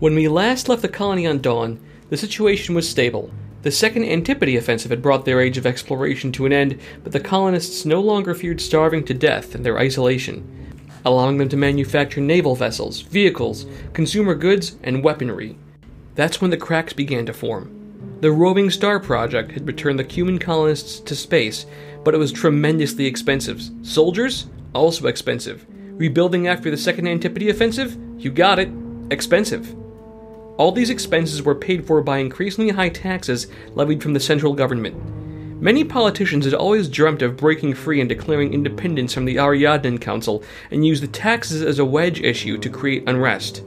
When we last left the colony on Dawn, the situation was stable. The Second Antipode offensive had brought their age of exploration to an end, but the colonists no longer feared starving to death in their isolation, allowing them to manufacture naval vessels, vehicles, consumer goods, and weaponry. That's when the cracks began to form. The Roving Star Project had returned the human colonists to space, but it was tremendously expensive. Soldiers? Also expensive. Rebuilding after the Second Antipode offensive? You got it. Expensive. All these expenses were paid for by increasingly high taxes levied from the central government. Many politicians had always dreamt of breaking free and declaring independence from the Ariadnan Council and used the taxes as a wedge issue to create unrest.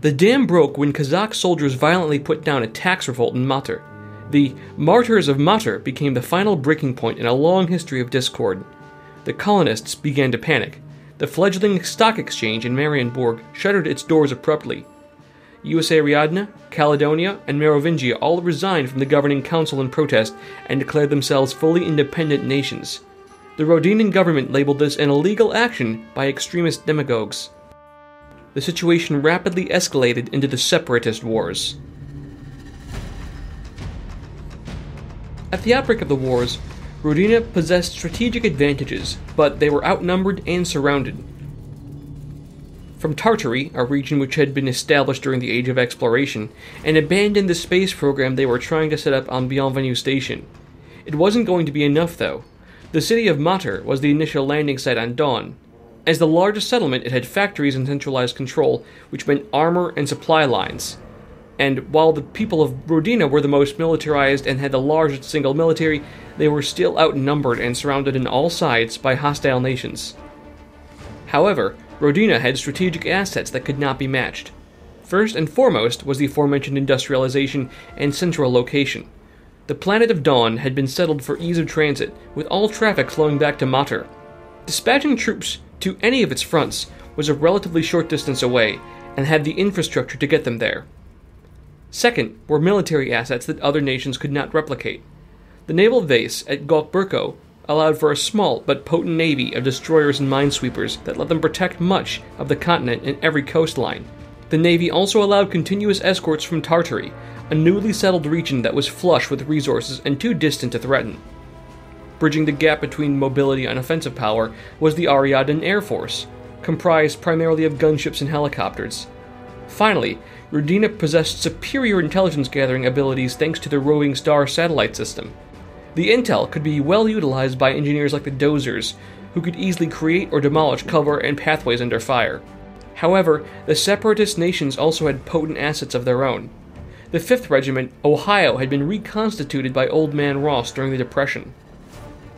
The dam broke when Kazakh soldiers violently put down a tax revolt in Mater. The Martyrs of Mater became the final breaking point in a long history of discord. The colonists began to panic. The fledgling stock exchange in Marienburg shuttered its doors abruptly. USA Ariadna, Caledonia, and Merovingia all resigned from the governing council in protest and declared themselves fully independent nations. The Rodinan government labeled this an illegal action by extremist demagogues. The situation rapidly escalated into the separatist wars. At the outbreak of the wars, Rodina possessed strategic advantages, but they were outnumbered and surrounded. From Tartary, a region which had been established during the Age of Exploration, and abandoned the space program they were trying to set up on Bienvenue Station. It wasn't going to be enough, though. The city of Mater was the initial landing site on Dawn. As the largest settlement, it had factories and centralized control, which meant armor and supply lines. And while the people of Rhodina were the most militarized and had the largest single military, they were still outnumbered and surrounded on all sides by hostile nations. However, Rhodina had strategic assets that could not be matched. First and foremost was the aforementioned industrialization and central location. The planet of Dawn had been settled for ease of transit, with all traffic flowing back to Mater. Dispatching troops to any of its fronts was a relatively short distance away, and had the infrastructure to get them there. Second were military assets that other nations could not replicate. The naval base at Gokburko allowed for a small but potent navy of destroyers and minesweepers that let them protect much of the continent and every coastline. The navy also allowed continuous escorts from Tartary, a newly settled region that was flush with resources and too distant to threaten. Bridging the gap between mobility and offensive power was the Ariadnan Air Force, comprised primarily of gunships and helicopters. Finally, Rodina possessed superior intelligence gathering abilities thanks to the Roving Star satellite system. The intel could be well utilized by engineers like the Dozers, who could easily create or demolish cover and pathways under fire. However, the separatist nations also had potent assets of their own. The 5th Regiment, Ohio, had been reconstituted by Old Man Ross during the Depression.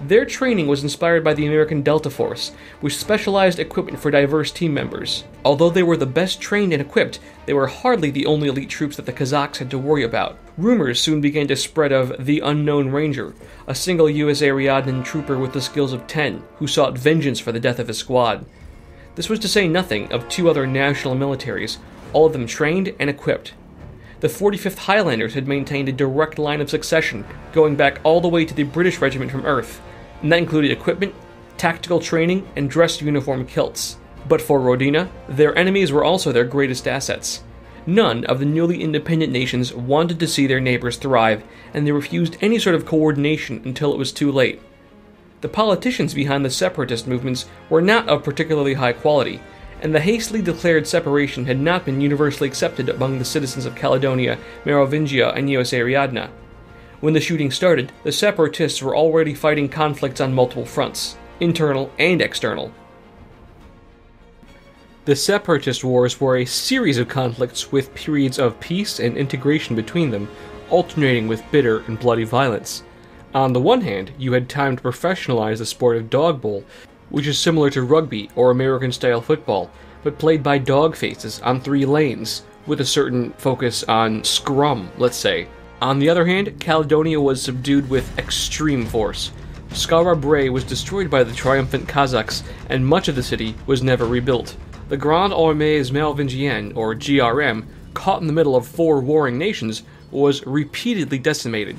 Their training was inspired by the American Delta Force, with specialized equipment for diverse team members. Although they were the best trained and equipped, they were hardly the only elite troops that the Kazakhs had to worry about. Rumors soon began to spread of the Unknown Ranger, a single U.S. Ariadnan trooper with the skills of 10, who sought vengeance for the death of his squad. This was to say nothing of two other national militaries, all of them trained and equipped. The 45th Highlanders had maintained a direct line of succession, going back all the way to the British Regiment from Earth, and that included equipment, tactical training, and dress uniform kilts. But for Rodina, their enemies were also their greatest assets. None of the newly independent nations wanted to see their neighbors thrive, and they refused any sort of coordination until it was too late. The politicians behind the separatist movements were not of particularly high quality, and the hastily declared separation had not been universally accepted among the citizens of Caledonia, Merovingia, and USA Ariadna. When the shooting started, the separatists were already fighting conflicts on multiple fronts, internal and external. The separatist wars were a series of conflicts with periods of peace and integration between them, alternating with bitter and bloody violence. On the one hand, you had time to professionalize the sport of dog bowl, which is similar to rugby or American style football, but played by dog faces on three lanes, with a certain focus on scrum, let's say. On the other hand, Caledonia was subdued with extreme force. Skara Brae was destroyed by the triumphant Kazakhs, and much of the city was never rebuilt. The Grande Armée Merovingienne, or GRM, caught in the middle of four warring nations, was repeatedly decimated.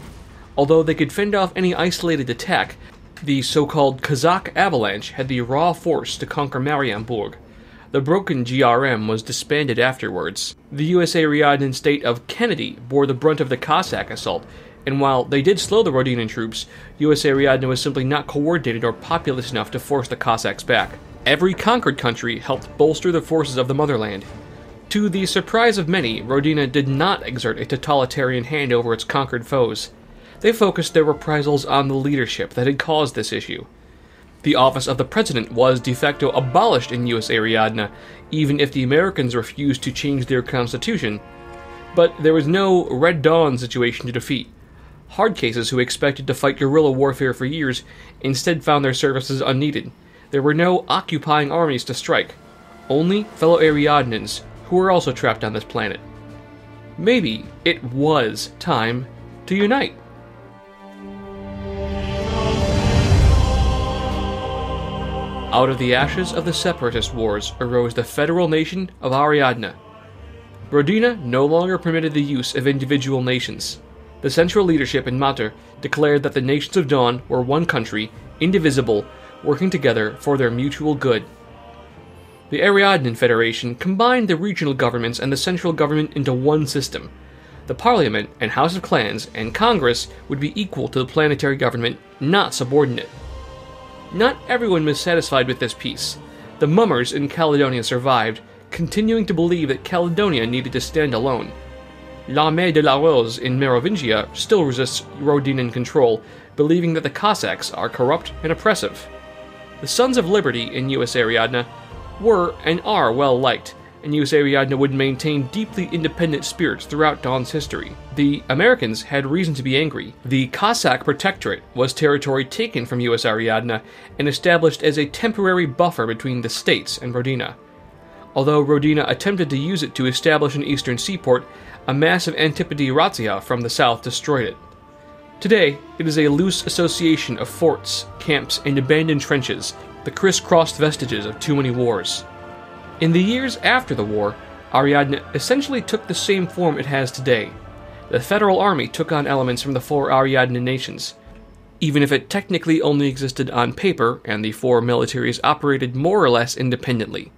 Although they could fend off any isolated attack, the so called Kazakh Avalanche had the raw force to conquer Marienburg. The broken GRM was disbanded afterwards. The US Ariadnan state of Kennedy bore the brunt of the Cossack assault, and while they did slow the Rodinan troops, USA Ariadna was simply not coordinated or populous enough to force the Cossacks back. Every conquered country helped bolster the forces of the motherland. To the surprise of many, Rodina did not exert a totalitarian hand over its conquered foes. They focused their reprisals on the leadership that had caused this issue. The office of the president was de facto abolished in US Ariadna, even if the Americans refused to change their constitution. But there was no Red Dawn situation to defeat. Hard cases who expected to fight guerrilla warfare for years instead found their services unneeded. There were no occupying armies to strike, only fellow Ariadnans who were also trapped on this planet. Maybe it was time to unite. Out of the ashes of the Separatist Wars arose the federal nation of Ariadna. Rodina no longer permitted the use of individual nations. The central leadership in Mater declared that the nations of Dawn were one country, indivisible, working together for their mutual good. The Ariadnan Federation combined the regional governments and the central government into one system. The Parliament and House of Clans and Congress would be equal to the planetary government, not subordinate. Not everyone was satisfied with this peace. The mummers in Caledonia survived, continuing to believe that Caledonia needed to stand alone. L'Armée de la Rose in Merovingia still resists Rodinan control, believing that the Cossacks are corrupt and oppressive. The Sons of Liberty in US Ariadna were and are well liked, and US Ariadna would maintain deeply independent spirits throughout Dawn's history. The Americans had reason to be angry. The Cossack Protectorate was territory taken from US Ariadna and established as a temporary buffer between the states and Rodina. Although Rodina attempted to use it to establish an eastern seaport, a massive Antipode razzia from the south destroyed it. Today, it is a loose association of forts, camps, and abandoned trenches, the crisscrossed vestiges of too many wars. In the years after the war, Ariadna essentially took the same form it has today. The Federal Army took on elements from the four Ariadne nations, even if it technically only existed on paper and the four militaries operated more or less independently.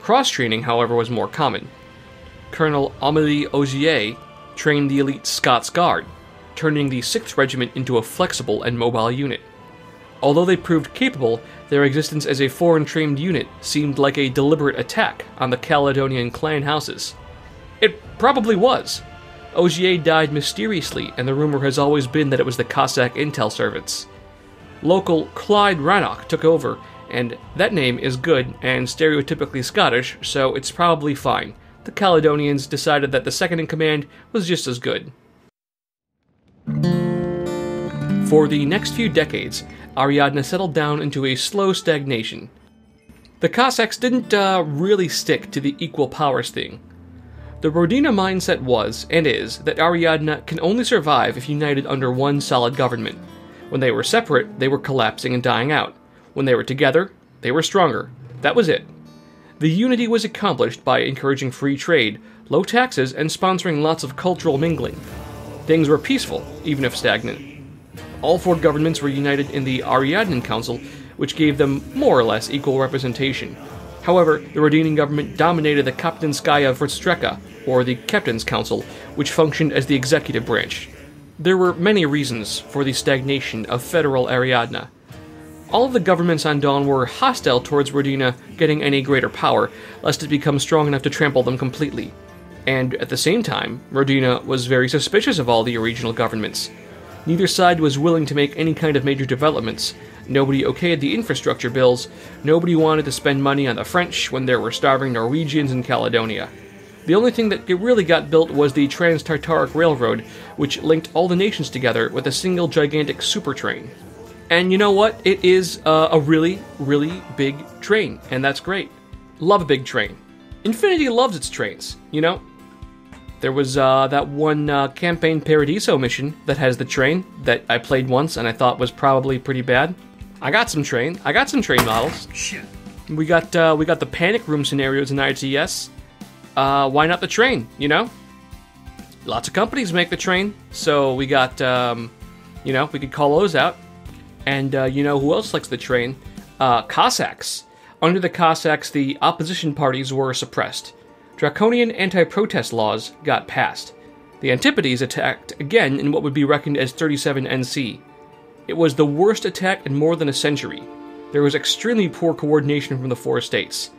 Cross training, however, was more common. Colonel Amélie Augier trained the elite Scots Guard, turning the 6th Regiment into a flexible and mobile unit. Although they proved capable, their existence as a foreign trained unit seemed like a deliberate attack on the Caledonian clan houses. It probably was. Ogier died mysteriously, and the rumor has always been that it was the Cossack intel servants. Local Clyde Rannoch took over and that name is good and stereotypically Scottish, so it's probably fine. The Caledonians decided that the second in command was just as good. For the next few decades, Ariadna settled down into a slow stagnation. The Cossacks didn't uh, really stick to the equal powers thing. The Rodina mindset was, and is, that Ariadna can only survive if united under one solid government. When they were separate, they were collapsing and dying out. When they were together, they were stronger. That was it. The unity was accomplished by encouraging free trade, low taxes, and sponsoring lots of cultural mingling. Things were peaceful, even if stagnant. All four governments were united in the Ariadnan Council, which gave them more or less equal representation. However, the Rodinan government dominated the Kapitanskaya Vstrecha, or the Captain's Council, which functioned as the executive branch. There were many reasons for the stagnation of federal Ariadna. All of the governments on Dawn were hostile towards Rodina getting any greater power, lest it become strong enough to trample them completely. And at the same time, Rodina was very suspicious of all the regional governments. Neither side was willing to make any kind of major developments. Nobody okayed the infrastructure bills. Nobody wanted to spend money on the French when there were starving Norwegians in Caledonia. The only thing that really got built was the Trans Tartaric Railroad, which linked all the nations together with a single gigantic super train. And you know what? It is uh, a really, really big train, and that's great. Love a big train. Infinity loves its trains, you know? There was uh, that one uh, Campaign Paradiso mission that has the train that I played once and I thought was probably pretty bad. I got some train. I got some train models. Shit. We got uh, we got the panic room scenarios in ITS. Uh, why not the train? You know, lots of companies make the train, so we got um, you know we could call those out. And uh, you know who else likes the train? Uh, Cossacks. Under the Cossacks, the opposition parties were suppressed. Draconian anti protest laws got passed. The Antipodes attacked again in what would be reckoned as 37 NC. It was the worst attack in more than a century. There was extremely poor coordination from the four states.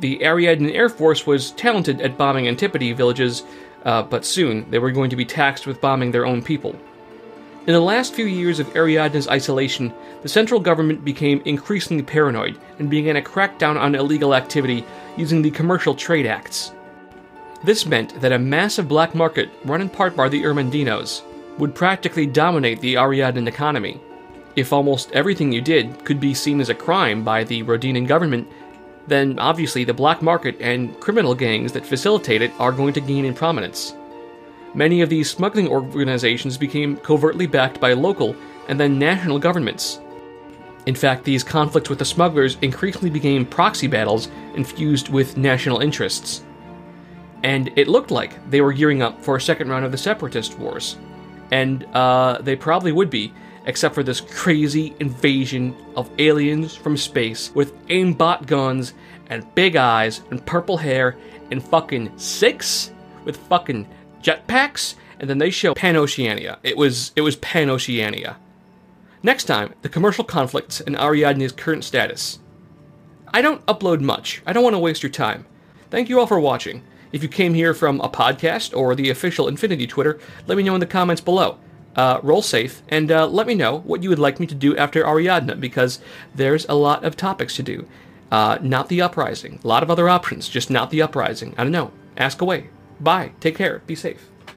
The Ariadne Air Force was talented at bombing Antipode villages, uh, but soon they were going to be taxed with bombing their own people. In the last few years of Ariadna's isolation, the central government became increasingly paranoid and began a crackdown on illegal activity using the Commercial Trade Acts. This meant that a massive black market, run in part by the Irmandinos, would practically dominate the Ariadne economy. If almost everything you did could be seen as a crime by the Rodinan government, then obviously the black market and criminal gangs that facilitate it are going to gain in prominence. Many of these smuggling organizations became covertly backed by local and then national governments. In fact, these conflicts with the smugglers increasingly became proxy battles infused with national interests. And it looked like they were gearing up for a second round of the Separatist Wars. And uh, they probably would be, except for this crazy invasion of aliens from space with aimbot guns and big eyes and purple hair and fucking six with fucking jetpacks, and then they show Pan-Oceania. It was it was Pan-Oceania. Next time, the commercial conflicts and Ariadna's current status. I don't upload much. I don't want to waste your time. Thank you all for watching. If you came here from a podcast or the official Infinity Twitter, let me know in the comments below uh, roll safe, and uh, let me know what you would like me to do after Ariadna, because there's a lot of topics to do. Uh, not the uprising. A lot of other options, just not the uprising. I don't know. Ask away. Bye. Take care. Be safe.